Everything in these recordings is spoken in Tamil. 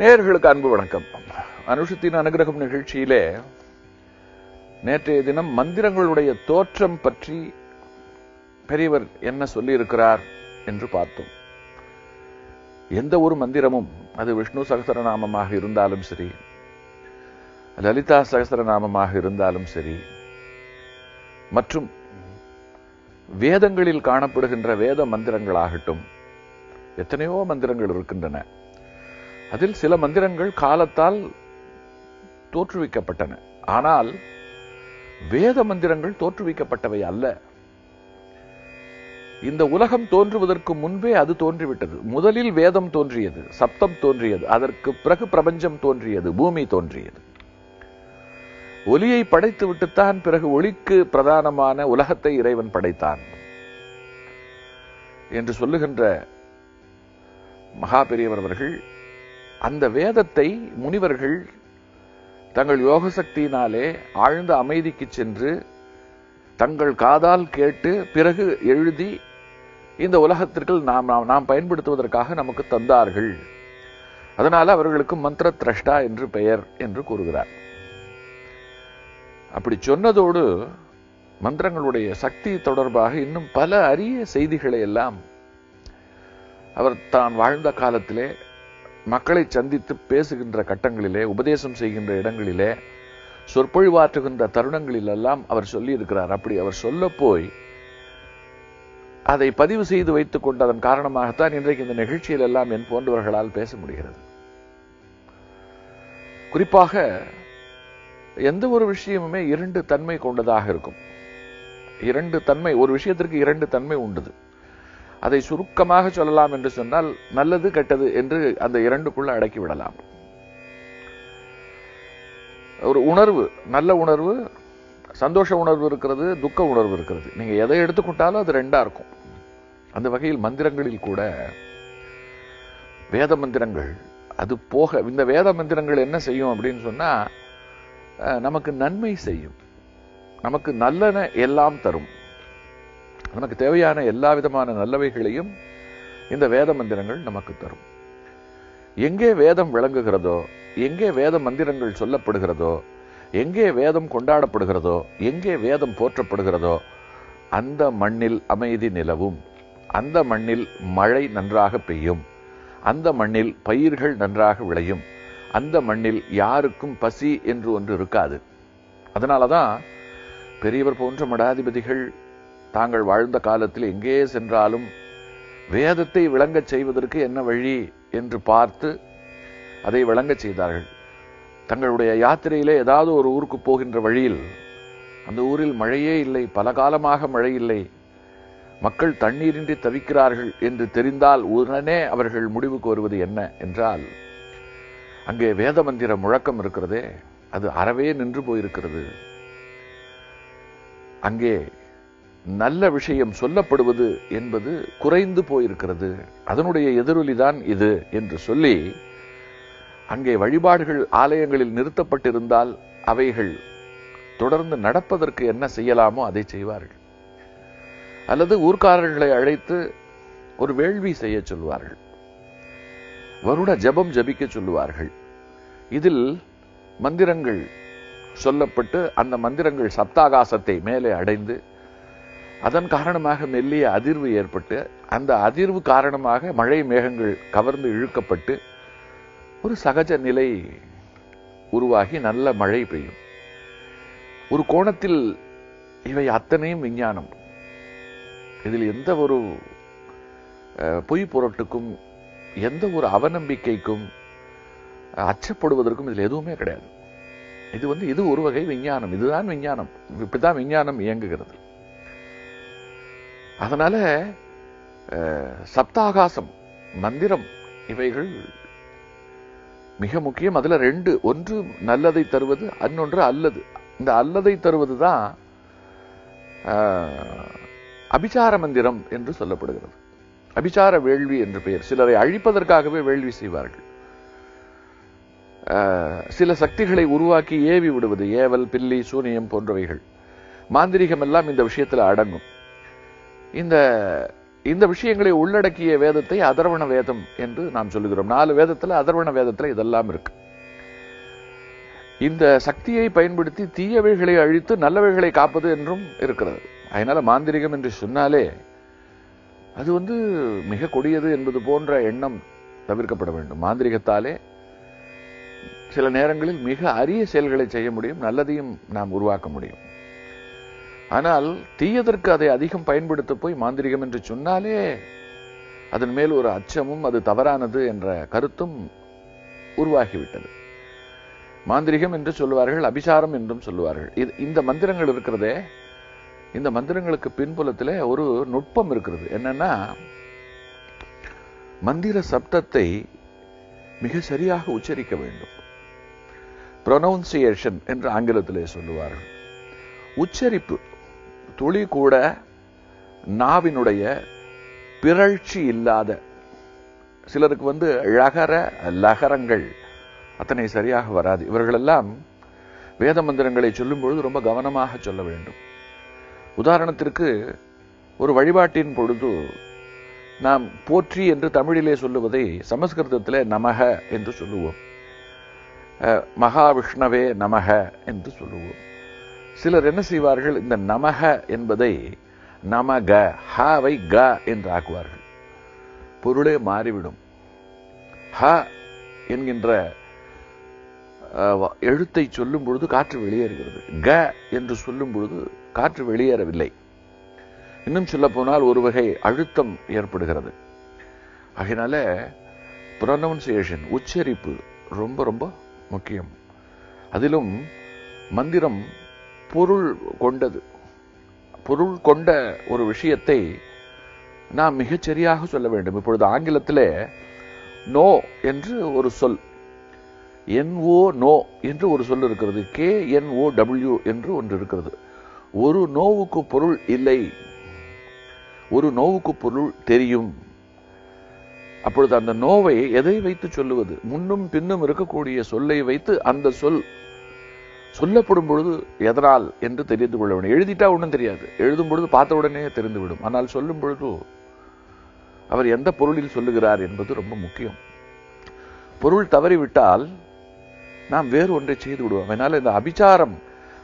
நேர்களுக்கு அன்பு வணக்கம். அனுஷத்தின் அனுகிரகம் நிகழ்ச்சியிலே நேற்றைய தினம் மந்திரங்களுடைய தோற்றம் பற்றி பெரியவர் என்ன சொல்லியிருக்கிறார் என்று பார்த்தோம். எந்த ஒரு மந்திரமும் அது விஷ்ணு சகசரநாமமாக இருந்தாலும் சரி லலிதா சகசரநாமமாக இருந்தாலும் சரி மற்றும் வேதங்களில் காணப்படுகின்ற வேத மந்திரங்களாகட்டும் எத்தனையோ மந்திரங்கள் இருக்கின்றன. அதில் சில மந்திரங்கள் காலத்தால் தோற்றுவிக்கப்பட்டன. ஆனால் வேத மந்திரங்கள் தோற்றுவிக்கப்பட்டவை அல்ல. இந்த உலகம் தோன்றுவதற்கு முன்பே அது தோன்றிவிட்டது. முதலில் வேதம் தோன்றியது சப்தம் தோன்றியது அதற்கு பிறகு பிரபஞ்சம் தோன்றியது பூமி தோன்றியது. ஒலியை படைத்து விட்டுத்தான் பிறகு ஒளிக்கு பிரதானமான உலகத்தை இறைவன் படைத்தான் என்று சொல்லுகின்ற மகா பெரியவர் அவர்கள் அந்த வேதத்தை முனிவர்கள் தங்கள் யோக சக்தியினாலே ஆழ்ந்த அமைதிக்கு சென்று தங்கள் காதால் கேட்டு பிறகு எழுதி இந்த உலகத்திற்கு நாம் நாம் நாம் பயன்படுத்துவதற்காக நமக்கு தந்தார்கள். அதனால அவர்களுக்கு மந்திர திரஷ்டா என்று பெயர் என்று கூறுகிறார். அப்படி சொன்னதோடு மந்திரங்களுடைய சக்தி தொடர்பாக இன்னும் பல அரிய செய்திகளை எல்லாம் அவர் தான் வாழ்ந்த காலத்திலே மக்களை சந்தித்து பேசுகின்ற கட்டங்களிலே உபதேசம் செய்கின்ற இடங்களிலே சொற்பொழிவாற்றுகின்ற தருணங்களில் எல்லாம் அவர் சொல்லி இருக்கிறார் அப்படி அவர் சொல்ல போய் அதை பதிவு செய்து வைத்துக் கொண்டதன் காரணமாகத்தான் இன்றைக்கு இந்த நிகழ்ச்சியில் எல்லாம் என் போன்றவர்களால் பேச முடிகிறது. குறிப்பாக எந்த ஒரு விஷயமுமே இரண்டு தன்மை கொண்டதாக இருக்கும். இரண்டு தன்மை ஒரு விஷயத்திற்கு இரண்டு தன்மை உண்டுது. அதை சுருக்கமாக சொல்லலாம் என்று சொன்னால் நல்லது கெட்டது என்று அந்த இரண்டுக்குள்ள அடக்கி விடலாம். ஒரு உணர்வு நல்ல உணர்வு சந்தோஷ உணர்வு இருக்கிறது துக்க உணர்வு இருக்கிறது. நீங்க எதை எடுத்துக்கொண்டாலும் அது ரெண்டா இருக்கும். அந்த வகையில் மந்திரங்களில் கூட வேத மந்திரங்கள் அது போக இந்த வேத மந்திரங்கள் என்ன செய்யும் அப்படின்னு சொன்னா நமக்கு நன்மை செய்யும். நமக்கு நல்லன எல்லாம் தரும். நமக்கு தேவையான எல்லா விதமான நல்லவைகளையும் இந்த வேத மந்திரங்கள் நமக்கு தரும். எங்கே வேதம் விளங்குகிறதோ எங்கே வேத மந்திரங்கள் சொல்லப்படுகிறதோ எங்கே வேதம் கொண்டாடப்படுகிறதோ எங்கே வேதம் போற்றப்படுகிறதோ அந்த மண்ணில் அமைதி நிலவும். அந்த மண்ணில் மழை நன்றாக பெய்யும். அந்த மண்ணில் பயிர்கள் நன்றாக விளையும். அந்த மண்ணில் யாருக்கும் பசி என்று ஒன்று இருக்காது. அதனாலதான் பெரியவர் போன்ற மடாதிபதிகள் தாங்கள் வாழ்ந்த காலத்தில் எங்கே சென்றாலும் வேதத்தை விளங்கச் செய்வதற்கு என்ன வழி என்று பார்த்து அதை விளங்கச் செய்தார்கள். தங்களுடைய யாத்திரையிலே ஏதாவது ஒரு ஊருக்கு போகின்ற வழியில் அந்த ஊரில் மழையே இல்லை பல காலமாக மழை இல்லை மக்கள் தண்ணீரின்றி தவிக்கிறார்கள் என்று தெரிந்தால் உடனே அவர்கள் முடிவுக்கு வருவது என்ன என்றால் அங்கே வேத மந்திர முழக்கம் இருக்கிறதே அது அறவே நின்று போயிருக்கிறது. அங்கே நல்ல விஷயம் சொல்லப்படுவது என்பது குறைந்து போயிருக்கிறது. அதனுடைய எதிரொலிதான் இது என்று சொல்லி அங்கே வழிபாடுகள் ஆலயங்களில் நிறுத்தப்பட்டிருந்தால் அவைகள் தொடர்ந்து நடப்பதற்கு என்ன செய்யலாமோ அதை செய்வார்கள். அல்லது ஊர்க்காரர்களை அழைத்து ஒரு வேள்வி செய்ய சொல்வார்கள். வருட ஜபம் ஜபிக்க சொல்லுவார்கள். இதில் மந்திரங்கள் சொல்லப்பட்டு அந்த மந்திரங்கள் சப்தாகாசத்தை மேலே அடைந்து அதன் காரணமாக மெல்லிய அதிர்வு ஏற்பட்டு அந்த அதிர்வு காரணமாக மழை மேகங்கள் கவர்ந்து இழுக்கப்பட்டு ஒரு சகஜ நிலை உருவாகி நல்ல மழை பெய்யும். ஒரு கோணத்தில் இவை அத்தனையும் விஞ்ஞானம். இதில் எந்த ஒரு பொய் பொருட்டுக்கும் எந்த ஒரு அவநம்பிக்கைக்கும் அச்சப்படுவதற்கும் இதில் எதுவுமே கிடையாது. இது வந்து இது ஒரு வகை விஞ்ஞானம். இதுதான் விஞ்ஞானம். இப்படிதான் விஞ்ஞானம் இயங்குகிறது. அதனால சப்தாகாசம் மந்திரம் இவைகள் மிக முக்கியம். அதுல ரெண்டு ஒன்று நல்லதை தருவது இன்னொன்று அல்லது. இந்த அல்லதை தருவது தான் அபிச்சார மந்திரம் என்று சொல்லப்படுகிறது. அபிச்சார வேள்வி என்று பெயர். சிலரை அழிப்பதற்காகவே வேள்வி செய்வார்கள். சில சக்திகளை உருவாக்கி ஏவி விடுவது ஏவல் பில்லி சூனியம் போன்றவைகள். மாந்திரிகம் எல்லாம் இந்த விஷயத்துல அடங்கும். இந்த இந்த விஷயங்களை உள்ளடக்கிய வேதத்தை அதர்வண வேதம் என்று நாம் சொல்லுகிறோம். நாலு வேதத்துல அதர்வண வேதத்துல இதெல்லாம் இருக்கு. இந்த சக்தியை பயன்படுத்தி தீயவைகளை அழித்து நல்லவைகளை காப்பது என்றும் இருக்கிறது. அதனால மாந்திரிகம் என்று சொன்னாலே அது வந்து மிக கொடியது என்பது போன்ற எண்ணம் தவிர்க்கப்பட வேண்டும். மாந்திரிகத்தாலே சில நேரங்களில் மிக அரிய செயல்களை செய்ய முடியும் நல்லதையும் நாம் உருவாக்க முடியும். ஆனால் தீயதற்கு அதை அதிகம் பயன்படுத்த போய் மாந்திரிகம் என்று சொன்னாலே அதன் மேல் ஒரு அச்சமும் அது தவறானது என்ற கருத்தும் உருவாகிவிட்டது. மாந்திரிகம் என்று சொல்லுவார்கள் அபிசாரம் என்றும் சொல்லுவார்கள். இது இந்த மந்திரங்கள் இருக்கிறதே இந்த மந்திரங்களுக்கு பின்புலத்திலே ஒரு நுட்பம் இருக்கிறது. என்னன்னா மந்திர சப்தத்தை மிக சரியாக உச்சரிக்க வேண்டும். ப்ரொனவுன்சியேஷன் என்று ஆங்கிலத்திலே சொல்லுவார்கள். உச்சரிப்பு துளி கூட நாவினுடைய பிறழ்ச்சி இல்லாத சிலருக்கு வந்து ழகர லகரங்கள் அத்தனை சரியாக வராது. இவர்களெல்லாம் வேத மந்திரங்களை சொல்லும் பொழுது ரொம்ப கவனமாக சொல்ல வேண்டும். உதாரணத்திற்கு ஒரு வழிபாட்டின் பொழுது நாம் போற்றி என்று தமிழிலே சொல்லுவதை சமஸ்கிருதத்தில் நமக என்று சொல்லுவோம். மகாவிஷ்ணவே நமக என்று சொல்லுவோம். சிலர் என்ன செய்வார்கள்? இந்த நமக என்பதை நமக ஹாவை க என்று ஆக்குவார்கள். பொருளே மாறிவிடும். ஹ என்கின்ற எழுத்தை சொல்லும் பொழுது காற்று வெளியேறுகிறது. க என்று சொல்லும் பொழுது காற்று வெளியேறவில்லை. இன்னும் சொல்ல போனால் ஒரு வகை அழுத்தம் ஏற்படுகிறது. அதனால ப்ரொனவுன்சியேஷன் உச்சரிப்பு ரொம்ப ரொம்ப முக்கியம். அதிலும் மந்திரம் பொருள் கொண்டது. பொருள் கொண்ட ஒரு விஷயத்தை நாம் மிகச் சரியாக சொல்ல வேண்டும். இப்பொழுது ஆங்கிலத்திலே நோ என்று ஒரு சொல் என்ஓ நோ என்று ஒரு சொல் இருக்கிறது. கே என்ஓ டபிள்யூ என்று ஒன்று இருக்கிறது. ஒரு நோவுக்கு பொருள் இல்லை. ஒரு நோவுக்கு பொருள் தெரியும். அப்பொழுது அந்த நோவை எதை வைத்து சொல்லுவது? முன்னும் பின்னும் இருக்கக்கூடிய சொல்லை வைத்து அந்த சொல் சொல்லப்படும் பொழுது எதனால் என்று தெரிந்து கொள்ள வேண்டும். எழுதிட்டா ஒன்றும் தெரியாது. எழுதும் பொழுது பார்த்த உடனே தெரிந்துவிடும். ஆனால் சொல்லும் பொழுது அவர் எந்த பொருளில் சொல்லுகிறார் என்பது ரொம்ப முக்கியம். பொருள் தவறிவிட்டால் நாம் வேறு ஒன்றை செய்து விடுவோம். அதனால் இந்த அபிச்சாரம்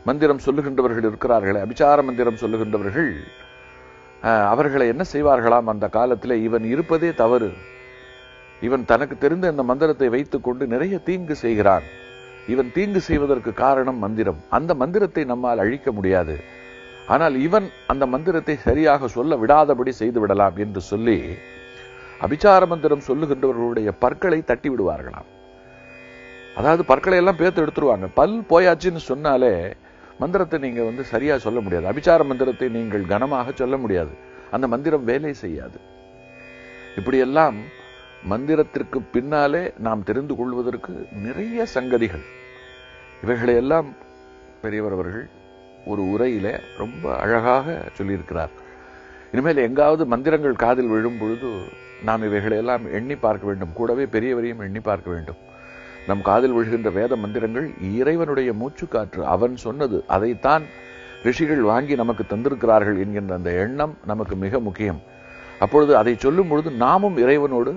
மந்திரம் சொல்லுகின்றவர்கள் இருக்கிறார்களே அபிச்சார மந்திரம் சொல்லுகின்றவர்கள் அவர்களை என்ன செய்வார்களாம்? அந்த காலத்தில் இவன் இருப்பதே தவறு. இவன் தனக்கு தெரிந்த இந்த மந்திரத்தை வைத்துக் கொண்டு நிறைய தீங்கு செய்கிறான். இவன் தீங்கு செய்வதற்கு காரணம் மந்திரம். அந்த மந்திரத்தை நம்மால் அழிக்க முடியாது. ஆனால் இவன் அந்த மந்திரத்தை சரியாக சொல்ல விடாதபடி செய்து விடலாம் என்று சொல்லி அபிச்சார மந்திரம் சொல்லுகின்றவர்களுடைய பற்களை தட்டி விடுவார்களாம். அதாவது பற்களை எல்லாம் பேர்த்து எடுத்துருவாங்க. பல் போயாச்சுன்னு சொன்னாலே மந்திரத்தை நீங்க வந்து சரியா சொல்ல முடியாது. அபிச்சார மந்திரத்தை நீங்கள் கனமாக சொல்ல முடியாது. அந்த மந்திரம் வேலை செய்யாது. இப்படியெல்லாம் மந்திரத்திற்கு பின்னாலே நாம் தெரிந்து கொள்வதற்கு நிறைய சங்கதிகள். இவைகளையெல்லாம் பெரியவர் அவர்கள் ஒரு உரையில ரொம்ப அழகாக சொல்லியிருக்கிறார். இனிமேல் எங்காவது மந்திரங்கள் காதில் விழும் பொழுது நாம் இவைகளையெல்லாம் எண்ணி பார்க்க வேண்டும். கூடவே பெரியவரையும் எண்ணி பார்க்க வேண்டும். நம் காதில் விழுகின்ற வேத மந்திரங்கள் இறைவனுடைய மூச்சு காற்று. அவன் சொன்னது அதைத்தான் ரிஷிகள் வாங்கி நமக்கு தந்திருக்கிறார்கள் என்கின்ற அந்த எண்ணம் நமக்கு மிக முக்கியம். அப்பொழுது அதை சொல்லும் பொழுது நாமும் இறைவனோடு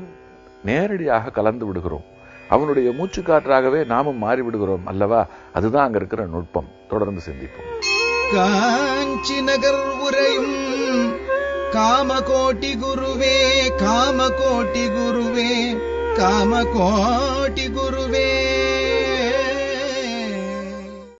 நேரடியாக கலந்து விடுகிறோம். அவனுடைய மூச்சுக்காற்றாகவே நாமும் மாறிவிடுகிறோம் அல்லவா? அதுதான் அங்க இருக்கிற நுட்பம். தொடர்ந்து சிந்திப்போம். காஞ்சி நகர் உரையும் காமகோட்டி குருவே காமகோட்டி குருவே காமகோட்டி குரு